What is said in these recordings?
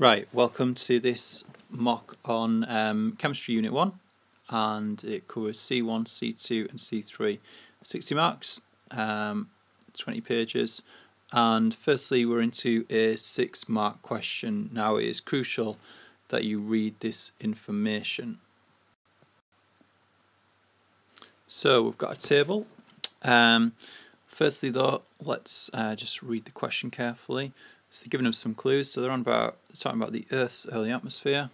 Right, welcome to this mock on um, Chemistry Unit 1 and it covers C1, C2 and C3. 60 marks, um, 20 pages and firstly we're into a 6 mark question. Now it is crucial that you read this information. So we've got a table. Um, firstly though, let's uh, just read the question carefully. So they're giving us some clues. So they're on about talking about the Earth's early atmosphere.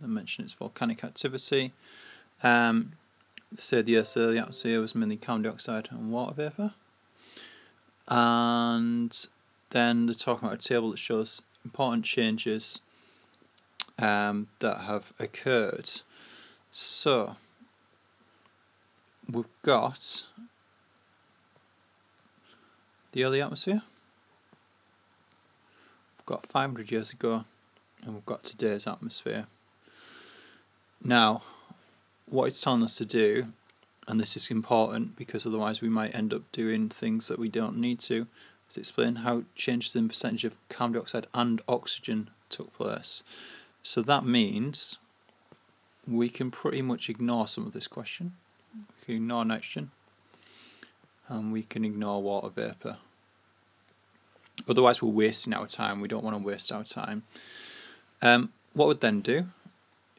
They mention its volcanic activity. Um, they say the Earth's early atmosphere was mainly carbon dioxide and water vapor. And then they're talking about a table that shows important changes um, that have occurred. So we've got the early atmosphere We've got 500 years ago and we've got today's atmosphere. Now, what it's telling us to do, and this is important because otherwise we might end up doing things that we don't need to, is explain how changes in percentage of carbon dioxide and oxygen took place. So that means we can pretty much ignore some of this question. We can ignore nitrogen and we can ignore water vapour. Otherwise, we're wasting our time. We don't want to waste our time. Um, what we'd then do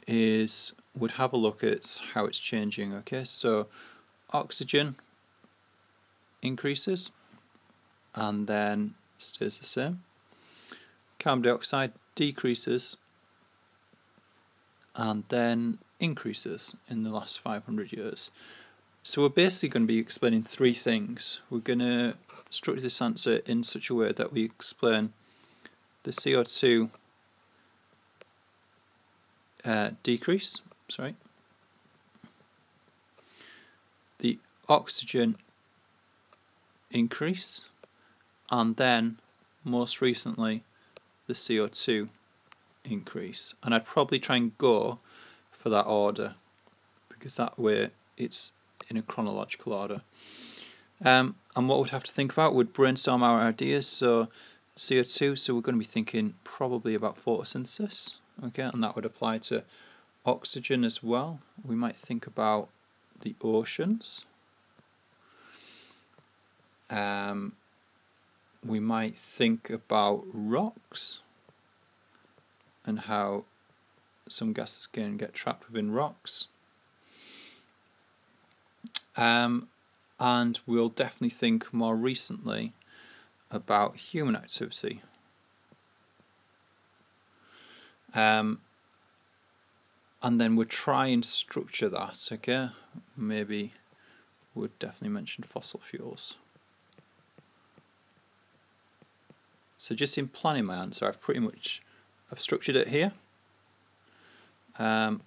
is we'd have a look at how it's changing. Okay, so oxygen increases and then stays the same. Carbon dioxide decreases and then increases in the last 500 years. So we're basically going to be explaining three things. We're going to structure this answer in such a way that we explain the CO2 uh, decrease, sorry, the oxygen increase, and then most recently the CO2 increase. And I'd probably try and go for that order because that way it's in a chronological order. Um, and what we'd have to think about would brainstorm our ideas. So CO2, so we're going to be thinking probably about photosynthesis, okay, and that would apply to oxygen as well. We might think about the oceans. Um, we might think about rocks and how some gases can get trapped within rocks. Um, and we'll definitely think more recently about human activity. Um, and then we'll try and structure that, okay? Maybe we would definitely mention fossil fuels. So just in planning my answer, I've pretty much I've structured it here. Um,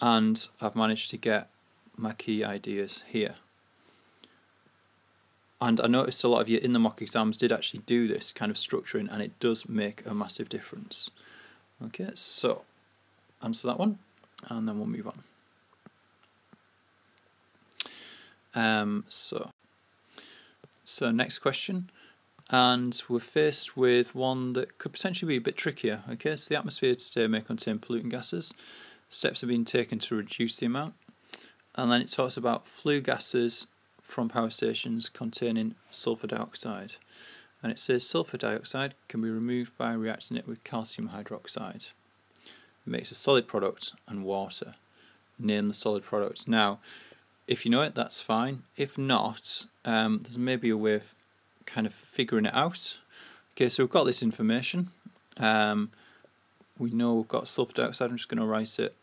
and I've managed to get my key ideas here. And I noticed a lot of you in the mock exams did actually do this kind of structuring and it does make a massive difference. Okay, so answer that one and then we'll move on. Um, so, so next question, and we're faced with one that could potentially be a bit trickier. Okay, so the atmosphere today may contain pollutant gases. Steps are being taken to reduce the amount and then it talks about flue gases from power stations containing sulfur dioxide. And it says sulfur dioxide can be removed by reacting it with calcium hydroxide. It makes a solid product and water. Name the solid product. Now if you know it that's fine. If not um, there's maybe a way of kind of figuring it out. Okay so we've got this information. Um, we know we've got sulfur dioxide. I'm just going to write it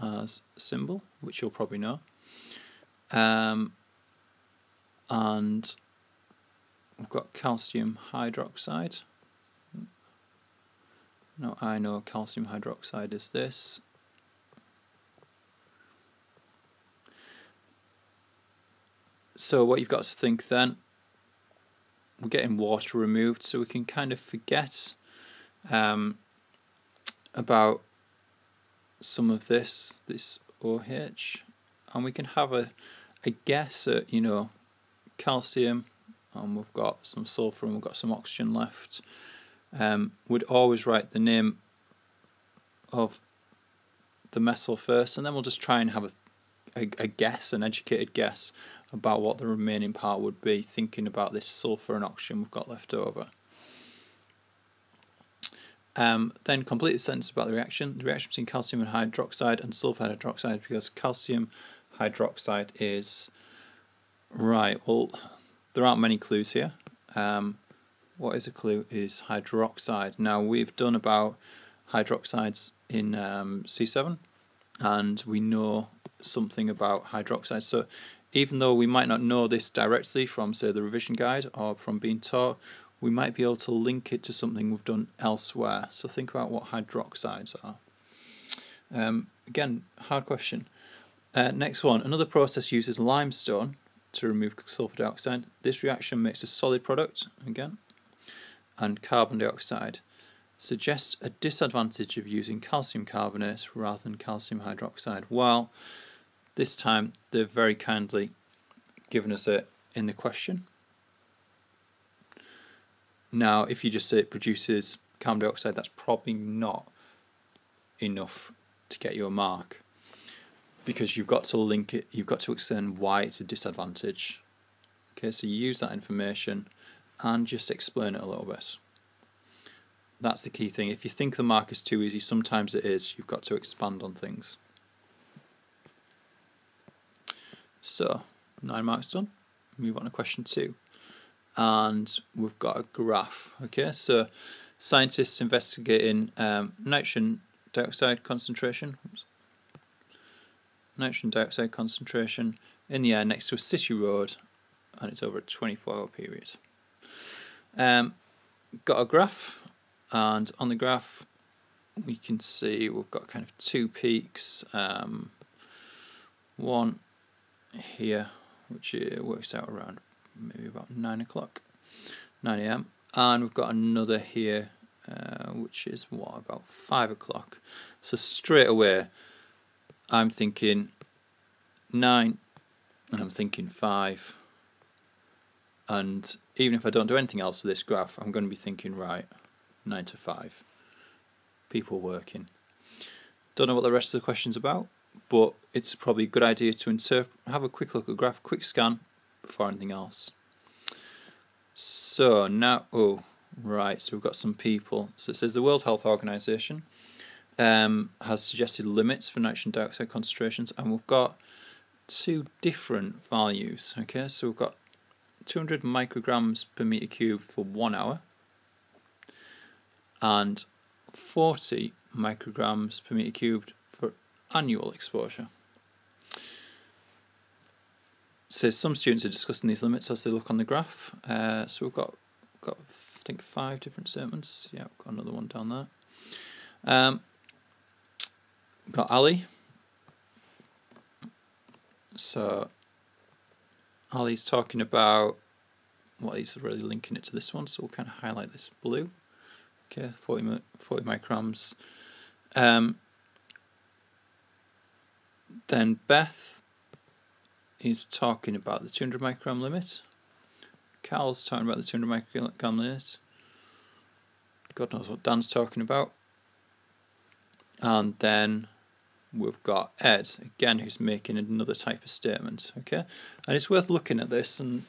as symbol, which you'll probably know. Um, and we've got calcium hydroxide. Now I know calcium hydroxide is this. So what you've got to think then, we're getting water removed so we can kind of forget um, about some of this, this OH, and we can have a, a guess at, you know, calcium and we've got some sulfur and we've got some oxygen left, um, we'd always write the name of the metal first, and then we'll just try and have a, a, a guess, an educated guess about what the remaining part would be, thinking about this sulfur and oxygen we've got left over. Um, then complete the sentence about the reaction. The reaction between calcium and hydroxide and sulfur hydroxide because calcium hydroxide is right. Well, there aren't many clues here. Um, what is a clue is hydroxide. Now we've done about hydroxides in um, C7 and we know something about hydroxide. So even though we might not know this directly from say the revision guide or from being taught, we might be able to link it to something we've done elsewhere. So think about what hydroxides are. Um, again, hard question. Uh, next one, another process uses limestone to remove sulfur dioxide. This reaction makes a solid product, again, and carbon dioxide. Suggests a disadvantage of using calcium carbonate rather than calcium hydroxide. Well, this time they've very kindly given us it in the question. Now, if you just say it produces carbon dioxide, that's probably not enough to get you a mark because you've got to link it, you've got to explain why it's a disadvantage. Okay, so you use that information and just explain it a little bit. That's the key thing. If you think the mark is too easy, sometimes it is. You've got to expand on things. So, nine marks done. Move on to question two and we've got a graph. Okay, so scientists investigating um, nitrogen dioxide concentration, oops, nitrogen dioxide concentration in the air next to a city road, and it's over a 24-hour period. Um, got a graph, and on the graph we can see we've got kind of two peaks. Um, one here, which works out around maybe about 9 o'clock, 9 a.m. And we've got another here, uh, which is what, about 5 o'clock. So straight away, I'm thinking 9 and I'm thinking 5. And even if I don't do anything else for this graph, I'm going to be thinking, right, 9 to 5. People working. Don't know what the rest of the question's about, but it's probably a good idea to have a quick look at graph, quick scan, before anything else. So now, oh, right, so we've got some people. So it says the World Health Organization um, has suggested limits for nitrogen dioxide concentrations, and we've got two different values. Okay, so we've got 200 micrograms per meter cube for one hour, and 40 micrograms per meter cubed for annual exposure says some students are discussing these limits as they look on the graph. Uh, so we've got got I think five different statements. Yeah, we've got another one down there. Um, got Ali. So Ali's talking about well, he's really linking it to this one, so we'll kind of highlight this blue. Okay, 40, 40 micrograms. Um, then Beth is talking about the 200 microgram limit. Carl's talking about the 200 microgram limit. God knows what Dan's talking about. And then we've got Ed, again, who's making another type of statement. Okay, And it's worth looking at this, and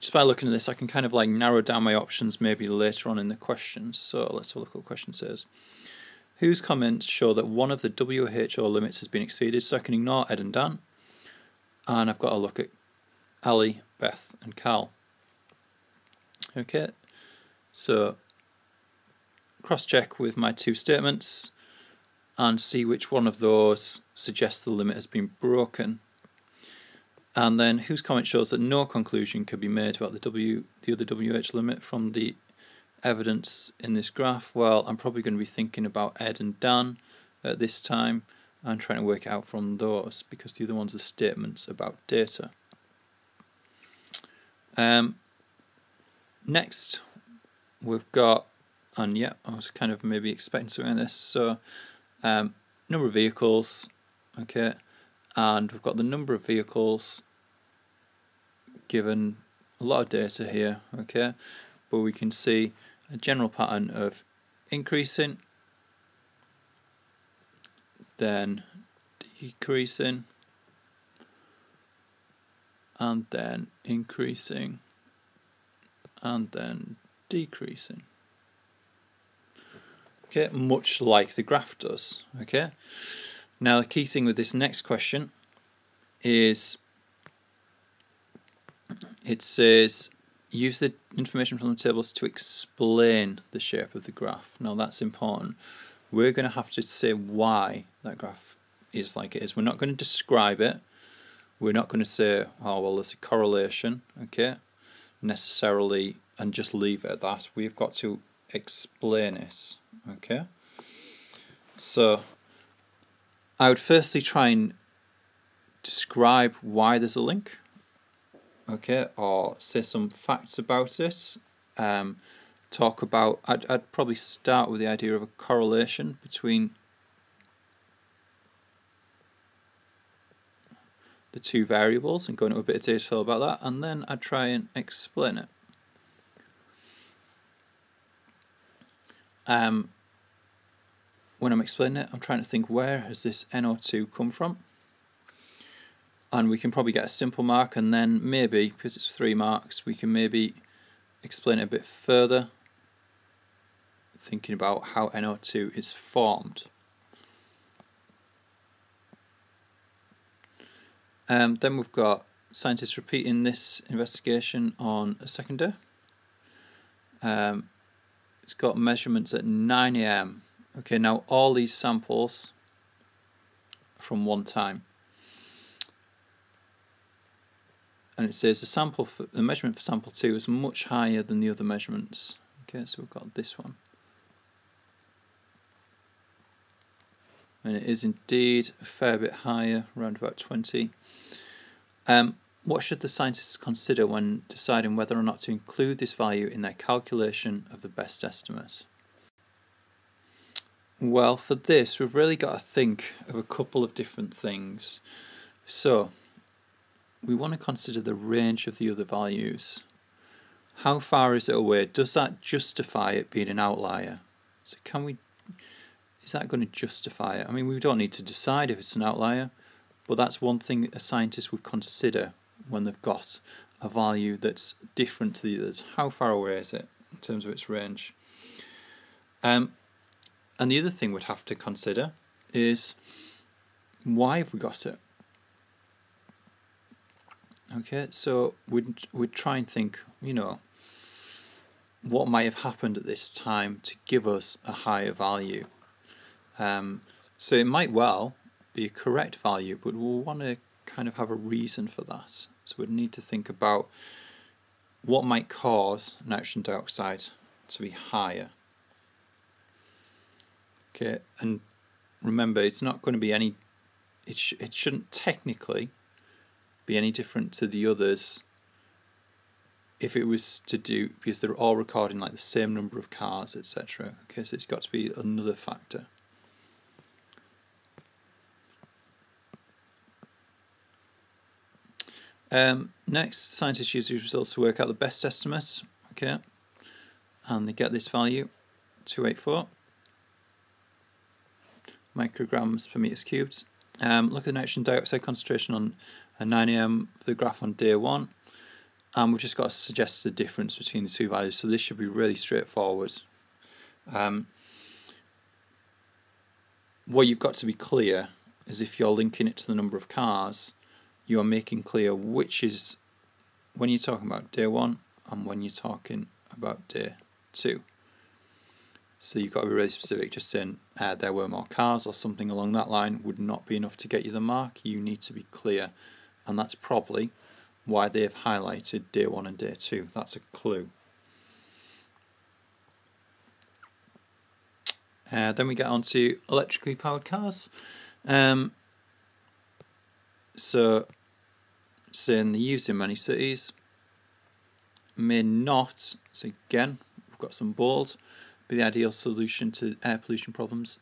just by looking at this, I can kind of like narrow down my options maybe later on in the questions. So let's have a look at what the question says. Whose comments show that one of the WHO limits has been exceeded? So I can ignore Ed and Dan and I've got to look at Ali, Beth and Cal. Okay, so cross-check with my two statements and see which one of those suggests the limit has been broken. And then whose comment shows that no conclusion could be made about the W, the other WH limit from the evidence in this graph? Well, I'm probably going to be thinking about Ed and Dan at this time and trying to work out from those because the other ones are statements about data. Um, next, we've got, and yeah, I was kind of maybe expecting something like this. So, um, number of vehicles, okay, and we've got the number of vehicles given a lot of data here, okay, but we can see a general pattern of increasing, then decreasing, and then increasing, and then decreasing. Okay, much like the graph does. Okay. Now the key thing with this next question is it says use the information from the tables to explain the shape of the graph. Now that's important. We're going to have to say why that graph is like it is. We're not going to describe it. We're not going to say, oh well, there's a correlation, okay, necessarily, and just leave it at that. We've got to explain it, okay. So I would firstly try and describe why there's a link, okay, or say some facts about it. Um, talk about, I'd, I'd probably start with the idea of a correlation between the two variables and go into a bit of detail about that, and then I'd try and explain it. Um, when I'm explaining it, I'm trying to think where has this NO2 come from? And we can probably get a simple mark and then maybe, because it's three marks, we can maybe explain it a bit further, thinking about how NO2 is formed. Um, then we've got scientists repeating this investigation on a second day. Um, it's got measurements at 9 a.m. Okay, now all these samples from one time. And it says the sample for, the measurement for sample 2 is much higher than the other measurements. Okay, so we've got this one. And it is indeed a fair bit higher, around about 20. Um, what should the scientists consider when deciding whether or not to include this value in their calculation of the best estimate? Well, for this, we've really got to think of a couple of different things. So, we want to consider the range of the other values. How far is it away? Does that justify it being an outlier? So, can we? Is that going to justify it? I mean, we don't need to decide if it's an outlier, but that's one thing a scientist would consider when they've got a value that's different to the others. How far away is it in terms of its range? Um, and the other thing we'd have to consider is why have we got it? Okay, so we'd, we'd try and think, you know, what might have happened at this time to give us a higher value. Um, so it might well be a correct value, but we'll want to kind of have a reason for that. So we'd need to think about what might cause nitrogen dioxide to be higher. Okay, and remember, it's not going to be any. It sh it shouldn't technically be any different to the others if it was to do because they're all recording like the same number of cars, etc. Okay, so it's got to be another factor. Um, next, scientists use these results to work out the best estimates. Okay, and they get this value, 284 micrograms per meters cubed. Um, look at the nitrogen dioxide concentration on a 9 am for the graph on day one. And we've just got to suggest the difference between the two values. So this should be really straightforward. Um, what you've got to be clear is if you're linking it to the number of cars, you are making clear which is when you're talking about day one and when you're talking about day two. So you've got to be really specific, just saying uh, there were more cars or something along that line would not be enough to get you the mark. You need to be clear, and that's probably why they've highlighted day one and day two. That's a clue. Uh, then we get on to electrically powered cars. Um, so, saying they're used in many cities, may not, so again, we've got some bold, be the ideal solution to air pollution problems.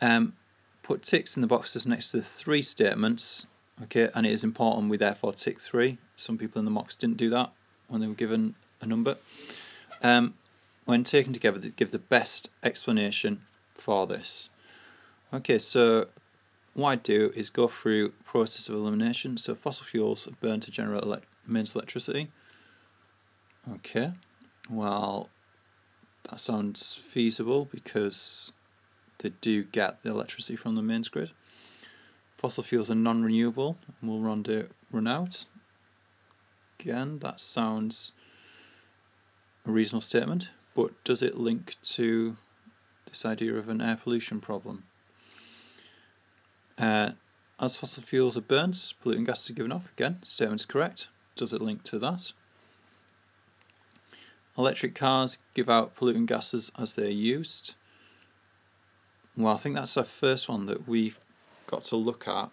Um, put ticks in the boxes next to the three statements, okay, and it is important we therefore tick three. Some people in the mocks didn't do that, when they were given a number. Um, when taken together, they give the best explanation for this. Okay, so what I do is go through process of elimination. So fossil fuels are burned to generate mains electricity. Okay, well, that sounds feasible because they do get the electricity from the mains grid. Fossil fuels are non-renewable and will run, to, run out. Again, that sounds a reasonable statement, but does it link to this idea of an air pollution problem? Uh, as fossil fuels are burned, polluting gases are given off. Again, statement is correct. Does it link to that? Electric cars give out polluting gases as they're used. Well, I think that's our first one that we've got to look at.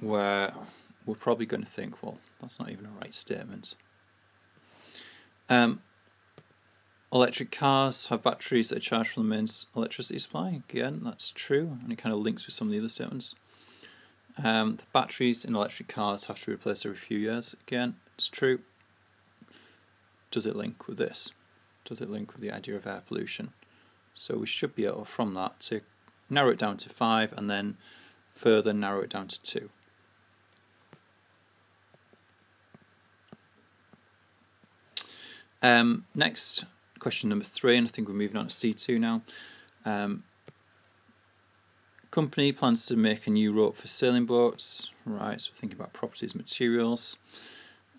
Where we're probably going to think, well, that's not even a right statement. Um, electric cars have batteries that are charged from the mains electricity supply. Again, that's true, and it kind of links with some of the other statements. Um, the batteries in electric cars have to be replaced every few years. Again, it's true. Does it link with this? Does it link with the idea of air pollution? So we should be able, from that, to narrow it down to 5 and then further narrow it down to 2. Um, next, question number three, and I think we're moving on to C2 now. Um, company plans to make a new rope for sailing boats. Right, so thinking about properties, materials.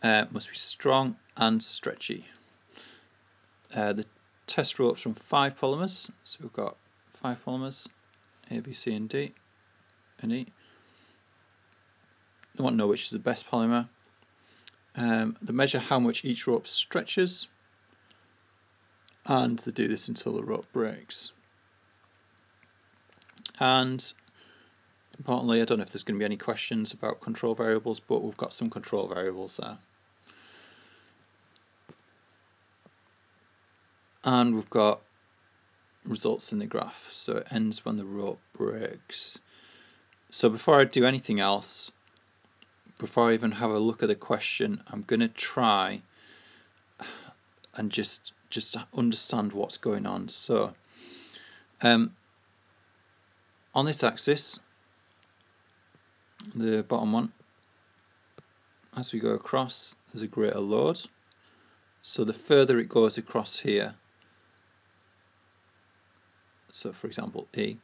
Uh, must be strong and stretchy. Uh, the test ropes from five polymers. So we've got five polymers, A, B, C, and D, and E. They want to know which is the best polymer. Um, they measure how much each rope stretches and they do this until the rope breaks. And importantly, I don't know if there's going to be any questions about control variables, but we've got some control variables there. And we've got results in the graph, so it ends when the rope breaks. So before I do anything else, before I even have a look at the question, I'm going to try and just just to understand what's going on. So, um, on this axis, the bottom one, as we go across, there's a greater load. So the further it goes across here, so for example E,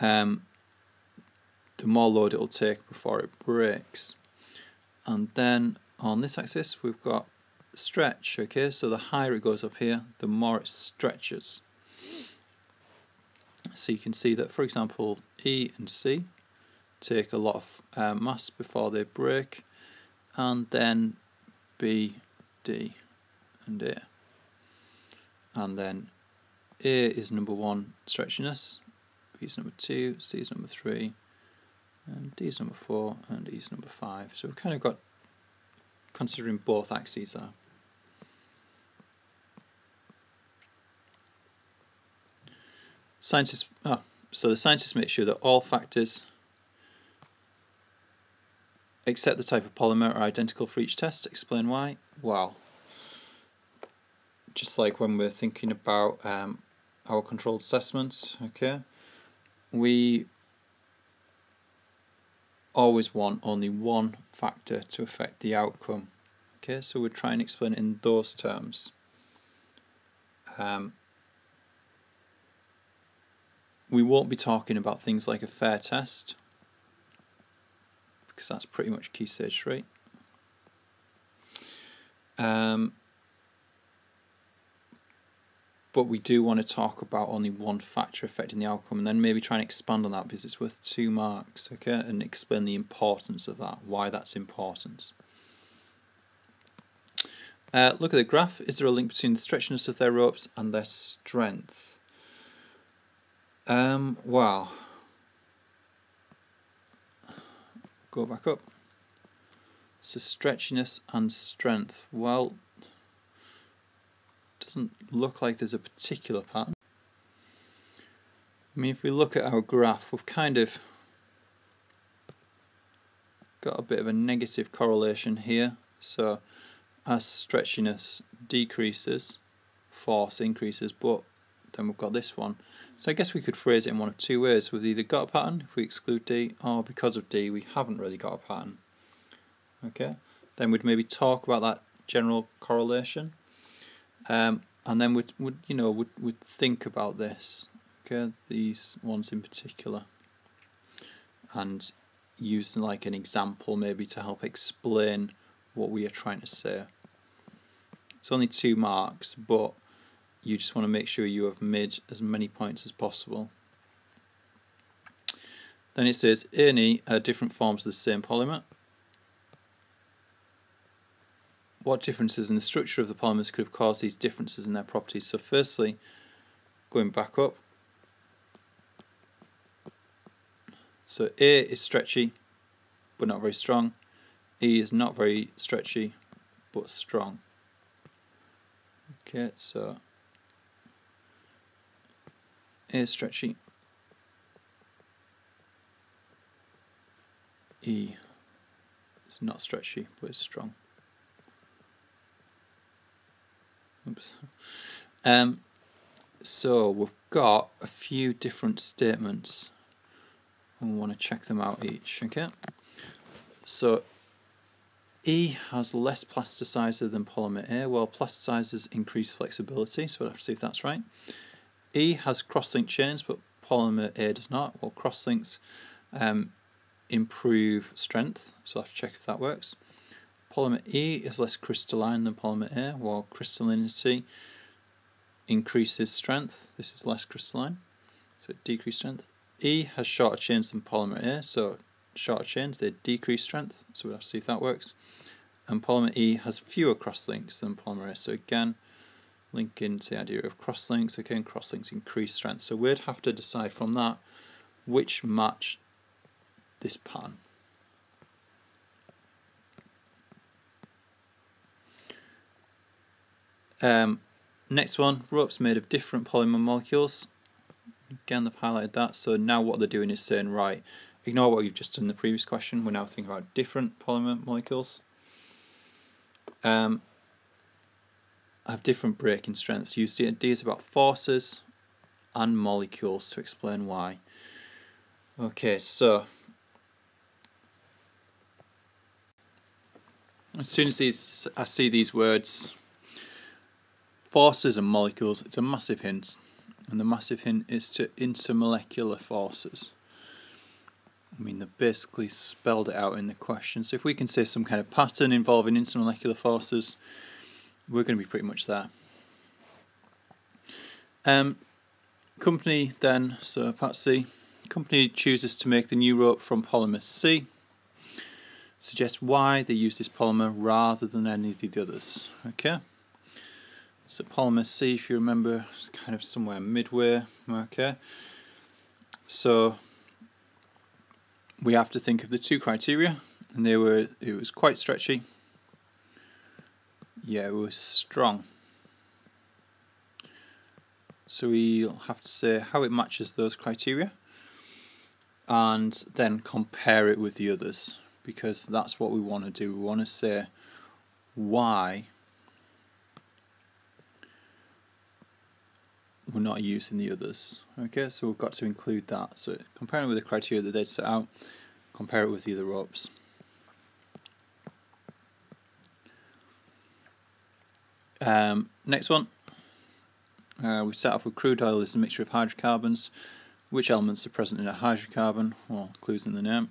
um, the more load it will take before it breaks. And then on this axis we've got stretch, okay? So the higher it goes up here, the more it stretches. So you can see that, for example, E and C take a lot of uh, mass before they break, and then B, D, and A. And then A is number one stretchiness, B is number two, C is number three, and D is number four, and E is number five. So we've kind of got considering both axes there. Scientists, oh, so the scientists make sure that all factors except the type of polymer are identical for each test. Explain why. Well, just like when we're thinking about um, our controlled assessments, okay, we always want only one factor to affect the outcome. Okay, so we try and explain in those terms. Um, we won't be talking about things like a fair test because that's pretty much key stage 3. Um, but we do want to talk about only one factor affecting the outcome and then maybe try and expand on that because it's worth two marks okay and explain the importance of that why that's important. Uh, look at the graph. Is there a link between the stretchiness of their ropes and their strength um, wow. Go back up. So stretchiness and strength. Well, doesn't look like there's a particular pattern. I mean, if we look at our graph, we've kind of got a bit of a negative correlation here. So as stretchiness decreases, force increases, but then we've got this one. So I guess we could phrase it in one of two ways. We've either got a pattern if we exclude D, or because of D we haven't really got a pattern. Okay, then we'd maybe talk about that general correlation, um, and then we'd, would you know would would think about this. Okay, these ones in particular, and use like an example maybe to help explain what we are trying to say. It's only two marks, but you just want to make sure you have made as many points as possible. Then it says A and E are different forms of the same polymer. What differences in the structure of the polymers could have caused these differences in their properties? So firstly, going back up, so A is stretchy but not very strong. E is not very stretchy but strong. Okay, so is stretchy. E is not stretchy but it's strong. Oops. Um, so we've got a few different statements and we want to check them out each, okay? So E has less plasticizer than polymer A, Well, plasticizers increase flexibility, so we'll have to see if that's right. E has cross-link chains, but polymer A does not, Well, cross-links um, improve strength, so I'll have to check if that works. Polymer E is less crystalline than polymer A, while crystallinity increases strength. This is less crystalline, so it decreases strength. E has shorter chains than polymer A, so shorter chains, they decrease strength, so we'll have to see if that works. And polymer E has fewer crosslinks than polymer A, so again, linking to the idea of crosslinks, okay, and crosslinks increase strength. So we'd have to decide from that which match this pattern. Um, next one, ropes made of different polymer molecules. Again, they've highlighted that. So now what they're doing is saying, right, ignore what you've just done in the previous question. We're now thinking about different polymer molecules. Um, have different breaking strengths. Use the ideas about forces and molecules to explain why. Okay, so as soon as these I see these words, forces and molecules, it's a massive hint. And the massive hint is to intermolecular forces. I mean, they basically spelled it out in the question. So if we can say some kind of pattern involving intermolecular forces, we're going to be pretty much there. Um, company then, so part C, company chooses to make the new rope from polymer C. Suggest why they use this polymer rather than any of the others. Okay. So polymer C, if you remember, is kind of somewhere midway. Okay. So we have to think of the two criteria, and they were it was quite stretchy. Yeah, it was strong. So we'll have to say how it matches those criteria and then compare it with the others because that's what we want to do. We want to say why we're not using the others. Okay, so we've got to include that. So comparing with the criteria that they'd set out, compare it with the other ropes. Um, next one, uh, we start off with crude oil is a mixture of hydrocarbons. Which elements are present in a hydrocarbon? Well, clues in the name.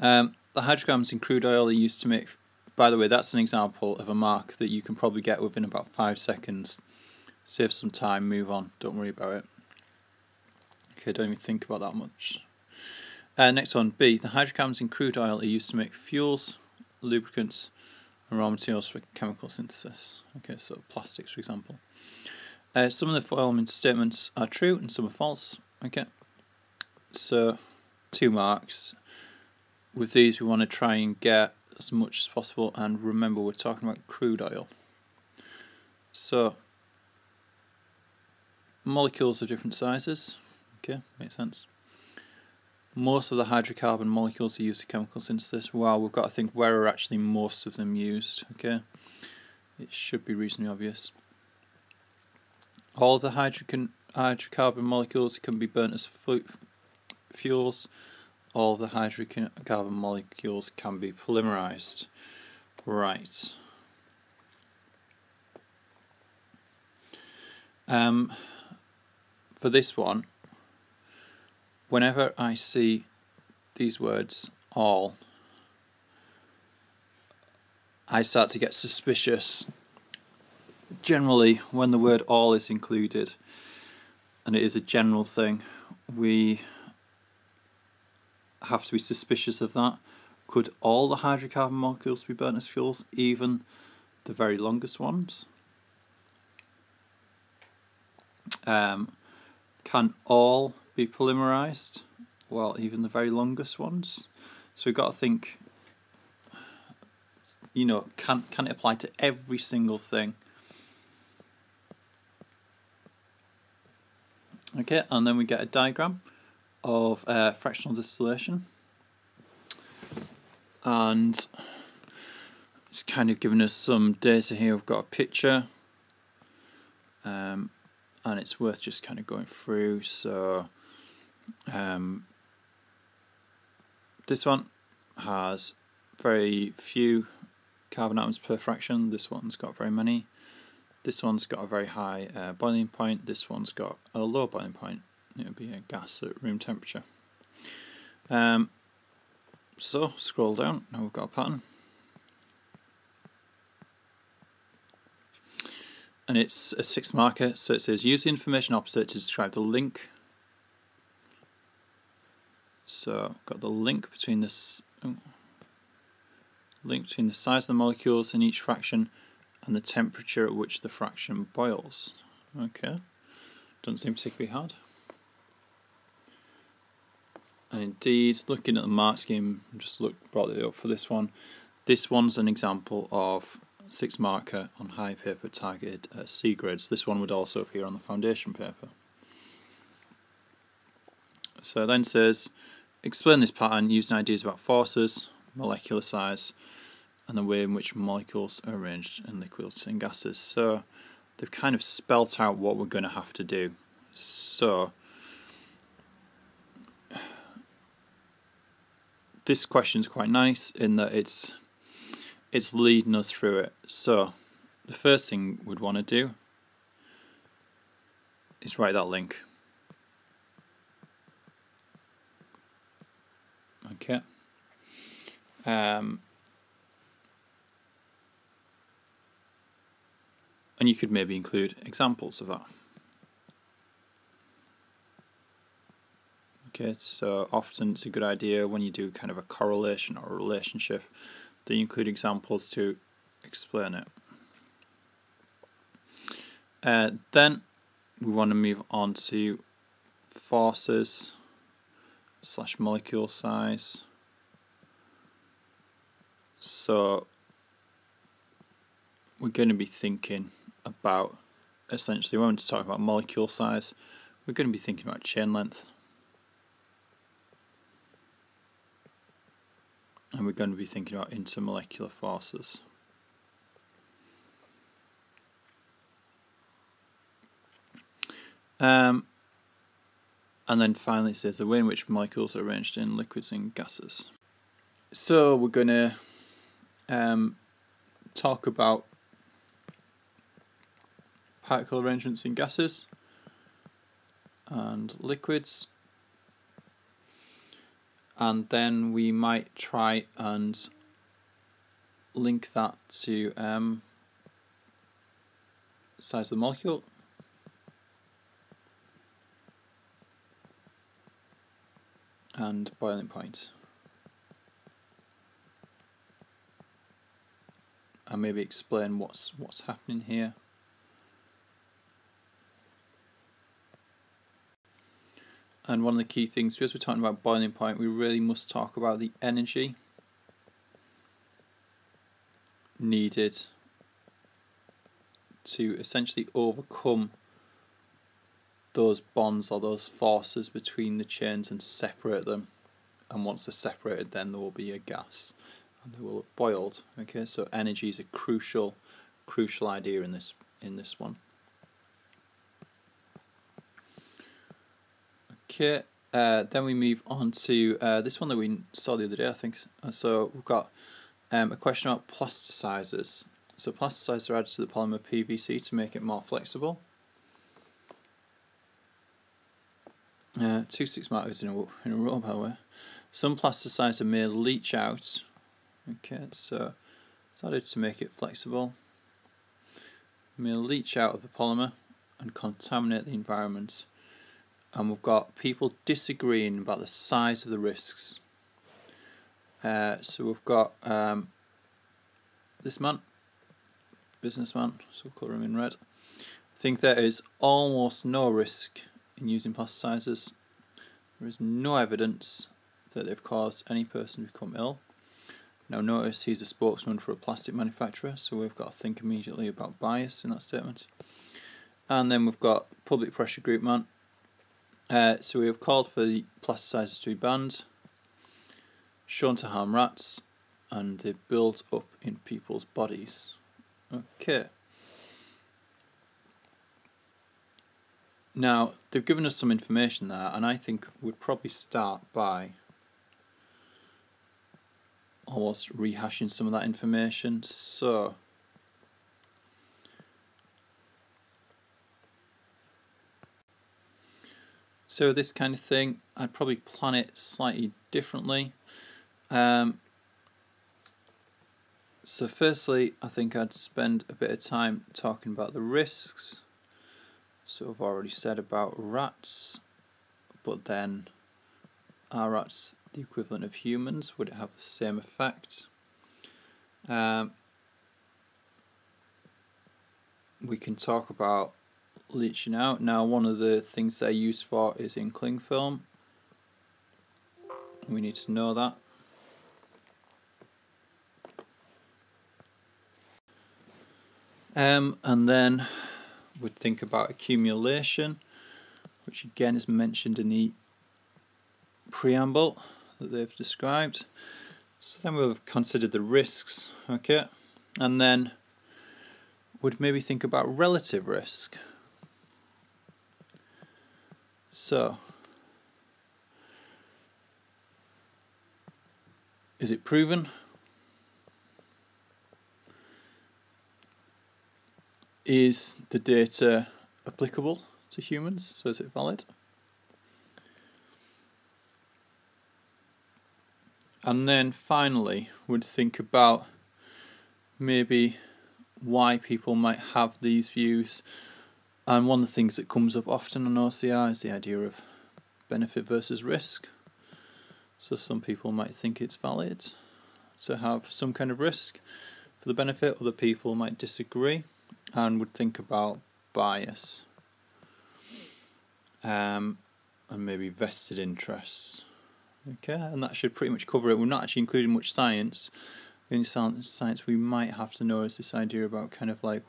Um, the hydrocarbons in crude oil are used to make, by the way, that's an example of a mark that you can probably get within about five seconds Save some time, move on, don't worry about it. Okay, don't even think about that much. Uh, next one, B. The hydrocarbons in crude oil are used to make fuels, lubricants, and raw materials for chemical synthesis. Okay, so plastics, for example. Uh, some of the following statements are true and some are false. Okay, so two marks. With these, we want to try and get as much as possible, and remember, we're talking about crude oil. So, molecules are different sizes. Okay, makes sense. Most of the hydrocarbon molecules are used for chemical synthesis. Well, we've got to think where are actually most of them used. Okay, it should be reasonably obvious. All the hydrogen, hydrocarbon molecules can be burnt as fuels. All the hydrocarbon molecules can be polymerized. Right. Um, for this one, whenever I see these words all, I start to get suspicious. Generally, when the word all is included, and it is a general thing, we have to be suspicious of that. Could all the hydrocarbon molecules be burnt as fuels, even the very longest ones? Um, can all be polymerized? Well, even the very longest ones. So we've got to think, you know, can, can it apply to every single thing? Okay, and then we get a diagram of uh, fractional distillation. And it's kind of giving us some data here. We've got a picture. Um, and it's worth just kind of going through. So um, this one has very few carbon atoms per fraction. This one's got very many. This one's got a very high uh, boiling point. This one's got a low boiling point. It would be a gas at room temperature. Um, so scroll down. Now we've got a pattern. and it's a six marker so it says use the information opposite to describe the link so I've got the link between this oh, link between the size of the molecules in each fraction and the temperature at which the fraction boils okay doesn't seem particularly hard and indeed looking at the mark scheme just look brought it up for this one this one's an example of six marker on high paper targeted at C grids. This one would also appear on the foundation paper. So then says, explain this pattern using ideas about forces, molecular size, and the way in which molecules are arranged in liquids and gases. So they've kind of spelt out what we're going to have to do. So this question is quite nice in that it's it's leading us through it. So the first thing we'd want to do is write that link. Okay. Um, and you could maybe include examples of that. Okay, so often it's a good idea when you do kind of a correlation or a relationship then you include examples to explain it. Uh, then we want to move on to forces slash molecule size. So we're going to be thinking about essentially when we're talking about molecule size, we're going to be thinking about chain length. and we're going to be thinking about intermolecular forces. Um, and then finally it says the way in which molecules are arranged in liquids and gases. So we're going to um, talk about particle arrangements in gases and liquids and then we might try and link that to um, size of the molecule and boiling point. and maybe explain what's what's happening here And one of the key things, because we're talking about boiling point, we really must talk about the energy needed to essentially overcome those bonds or those forces between the chains and separate them. And once they're separated, then there will be a gas and they will have boiled. Okay, so energy is a crucial, crucial idea in this in this one. Okay, uh, then we move on to uh, this one that we saw the other day, I think. So we've got um, a question about plasticizers. So plasticizers are added to the polymer PVC to make it more flexible. Uh, two six markers in a, in a row, by the way. Some plasticizer may leach out. Okay, so it's added to make it flexible. May leach out of the polymer and contaminate the environment. And we've got people disagreeing about the size of the risks. Uh, so we've got um, this man, businessman, so we'll colour him in red. I think there is almost no risk in using plasticizers. There is no evidence that they've caused any person to become ill. Now notice he's a spokesman for a plastic manufacturer, so we've got to think immediately about bias in that statement. And then we've got public pressure group man. Uh, so we have called for the plasticizers to be banned, shown to harm rats, and they build up in people's bodies. Okay. Now, they've given us some information there, and I think we'd probably start by almost rehashing some of that information. So, so this kind of thing, I'd probably plan it slightly differently. Um, so firstly, I think I'd spend a bit of time talking about the risks so I've already said about rats, but then are rats the equivalent of humans? Would it have the same effect? Um, we can talk about leaching out. Now one of the things they're used for is in cling film. We need to know that. Um, and then would think about accumulation, which again is mentioned in the preamble that they've described. So then we'll have considered the risks, okay, and then would maybe think about relative risk. So, is it proven? Is the data applicable to humans? So is it valid? And then finally, would think about maybe why people might have these views. And one of the things that comes up often on OCR is the idea of benefit versus risk. So some people might think it's valid to have some kind of risk for the benefit, other people might disagree and would think about bias um, and maybe vested interests. Okay, and that should pretty much cover it. We're not actually including much science. Only science we might have to know is this idea about kind of like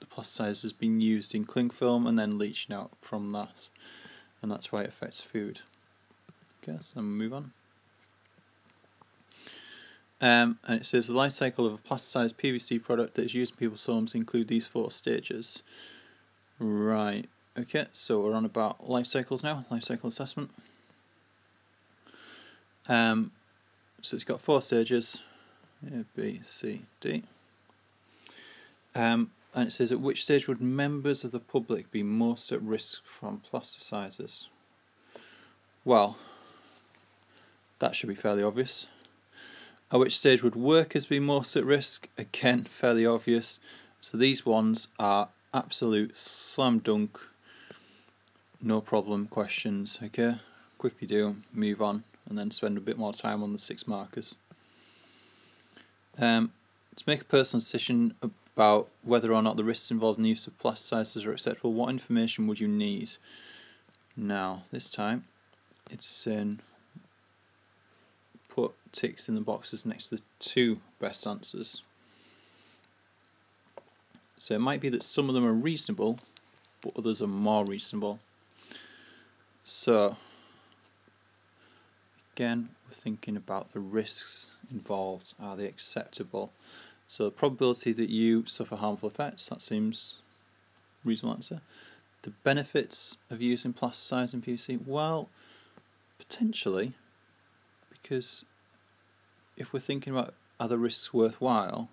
the plasticizers being used in cling film and then leaching out from that, and that's why it affects food. Okay, so move on. Um, and it says the life cycle of a plasticized PVC product that is used in people's homes include these four stages. Right. Okay, so we're on about life cycles now, life cycle assessment. Um, so it's got four stages, A, B, C, D. Um, and it says at which stage would members of the public be most at risk from plasticizers? Well, that should be fairly obvious. At which stage would workers be most at risk? Again, fairly obvious. So these ones are absolute slam dunk, no problem questions. Okay, quickly do, move on, and then spend a bit more time on the six markers. Um, to make a personal decision about whether or not the risks involved in the use of plasticizers are acceptable, what information would you need? Now, this time, it's put ticks in the boxes next to the two best answers. So it might be that some of them are reasonable, but others are more reasonable. So, again, we're thinking about the risks involved. Are they acceptable? So, the probability that you suffer harmful effects, that seems reasonable answer. The benefits of using plasticizing PVC, well, potentially, because if we're thinking about the risks worthwhile,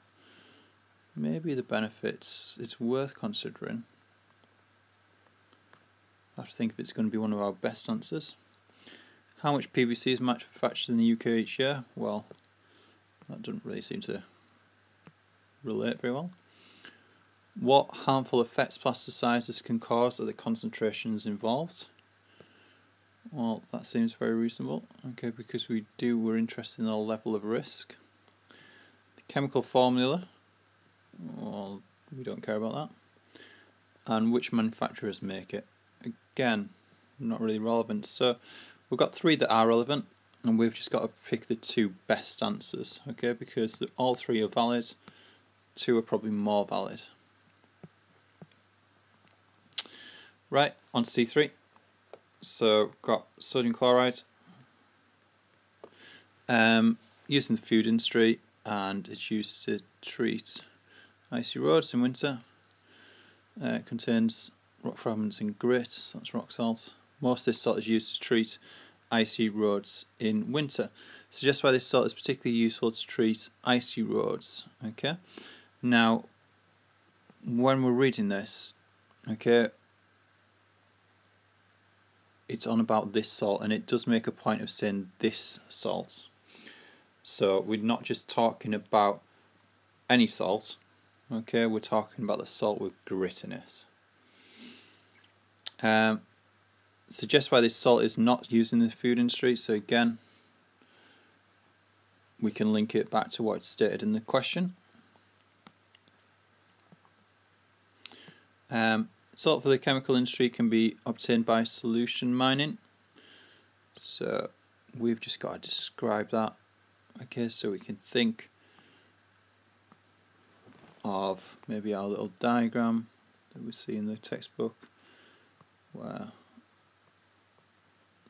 maybe the benefits it's worth considering. I have to think if it's going to be one of our best answers. How much PVC is manufactured in the UK each year? Well, that doesn't really seem to relate very well. What harmful effects plasticizers can cause are the concentrations involved? Well, that seems very reasonable. Okay, because we do, we're interested in the level of risk. The chemical formula, well, we don't care about that. And which manufacturers make it? Again, not really relevant. So we've got three that are relevant, and we've just got to pick the two best answers, okay? Because all three are valid, two are probably more valid. Right, on C3. So got sodium chloride. Um, used in the food industry and it's used to treat icy roads in winter. Uh, it contains rock fragments and grit, so that's rock salt. Most of this salt is used to treat icy roads in winter. Suggest why this salt is particularly useful to treat icy roads. Okay, now when we're reading this, okay, it's on about this salt and it does make a point of saying this salt. So we're not just talking about any salt, okay, we're talking about the salt with grit in it. Um, suggest why this salt is not used in the food industry, so again, we can link it back to what's stated in the question. Um, Salt for the chemical industry can be obtained by solution mining. So we've just got to describe that. Okay, so we can think of maybe our little diagram that we see in the textbook where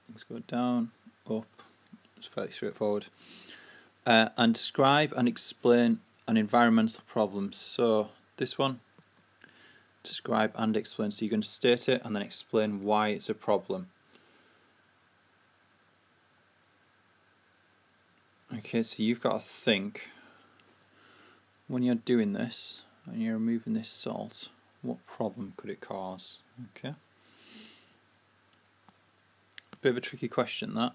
things go down, up, it's fairly straightforward. Uh, and describe and explain an environmental problem. So this one describe and explain. So you're going to state it and then explain why it's a problem. Okay, so you've got to think when you're doing this and you're removing this salt, what problem could it cause? Okay. Bit of a tricky question that.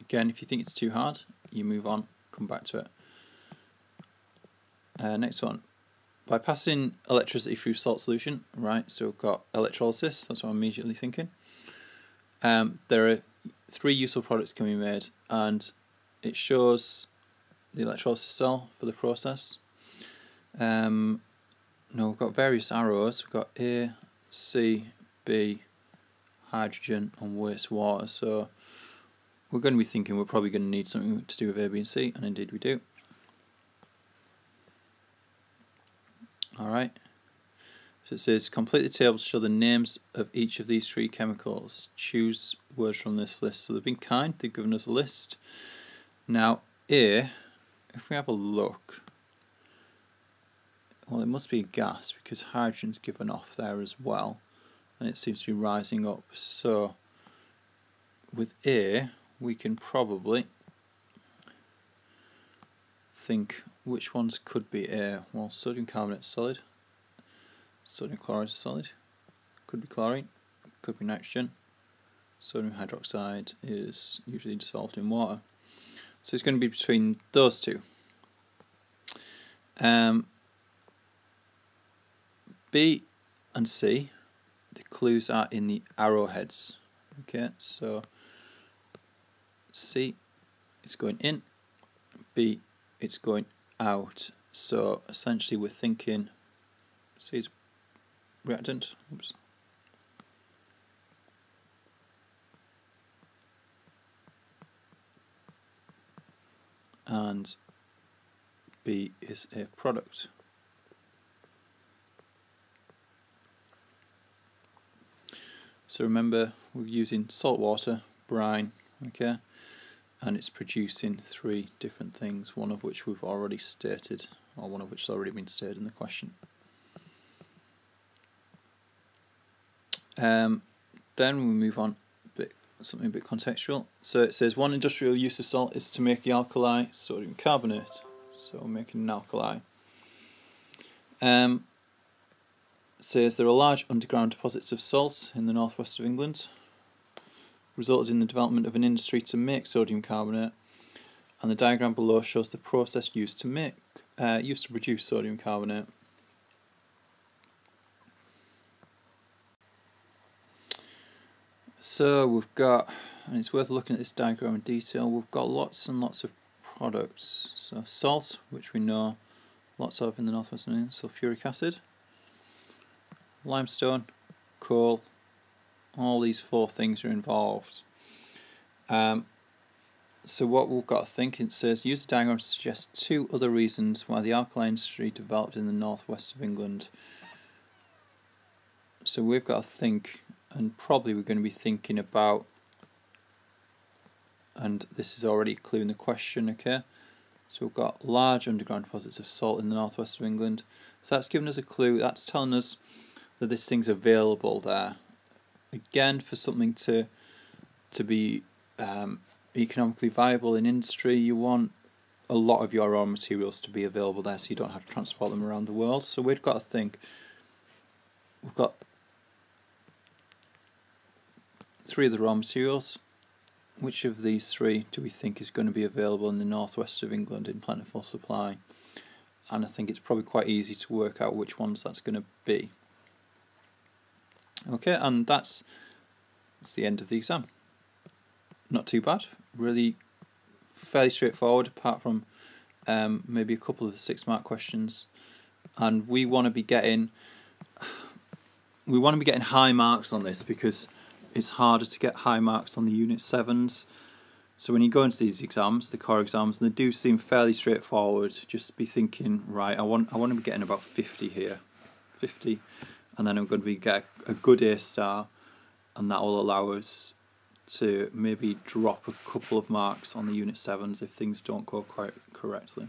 Again, if you think it's too hard, you move on, come back to it. Uh, next one. By passing electricity through salt solution, right, so we've got electrolysis, that's what I'm immediately thinking. Um, there are three useful products can be made and it shows the electrolysis cell for the process. Um, no, we've got various arrows, we've got A, C, B, hydrogen and wastewater, so we're going to be thinking we're probably going to need something to do with A, B and C, and indeed we do. Alright. So it says complete the table to show the names of each of these three chemicals. Choose words from this list. So they've been kind, they've given us a list. Now A, if we have a look, well it must be a gas because hydrogen's given off there as well and it seems to be rising up. So with A we can probably think which ones could be air? Well, sodium carbonate is solid, sodium chloride is solid, could be chlorine, could be nitrogen, sodium hydroxide is usually dissolved in water. So it's going to be between those two. Um, B and C, the clues are in the arrowheads. Okay, so C, it's going in, B, it's going out. So essentially we're thinking, see it's reactant, oops. And B is a product. So remember we're using salt water, brine, okay, and it's producing three different things, one of which we've already stated, or one of which has already been stated in the question. Um, then we move on bit something a bit contextual. So it says one industrial use of salt is to make the alkali sodium carbonate. So making an alkali. Um, says there are large underground deposits of salt in the northwest of England, resulted in the development of an industry to make sodium carbonate, and the diagram below shows the process used to make uh, used to produce sodium carbonate. So we've got, and it's worth looking at this diagram in detail, we've got lots and lots of products. So salt, which we know lots of in the northwest sulfuric acid, limestone, coal, all these four things are involved. Um, so what we've got to think, it says, use the diagram to suggest two other reasons why the alkali industry developed in the northwest of England. So we've got to think and probably we're going to be thinking about and this is already a clue in the question okay so we've got large underground deposits of salt in the northwest of England so that's given us a clue that's telling us that this thing's available there again for something to to be um, economically viable in industry you want a lot of your raw materials to be available there so you don't have to transport them around the world so we've got to think we've got three of the raw materials. Which of these three do we think is going to be available in the northwest of England in plentiful supply? And I think it's probably quite easy to work out which ones that's going to be. Okay, and that's, that's the end of the exam. Not too bad, really fairly straightforward apart from um, maybe a couple of six mark questions. And we want to be getting we want to be getting high marks on this because it's harder to get high marks on the Unit 7s. So when you go into these exams, the core exams, and they do seem fairly straightforward, just be thinking, right, I want I want to be getting about 50 here. 50 and then I'm going to get a good A star and that will allow us to maybe drop a couple of marks on the Unit 7s if things don't go quite correctly.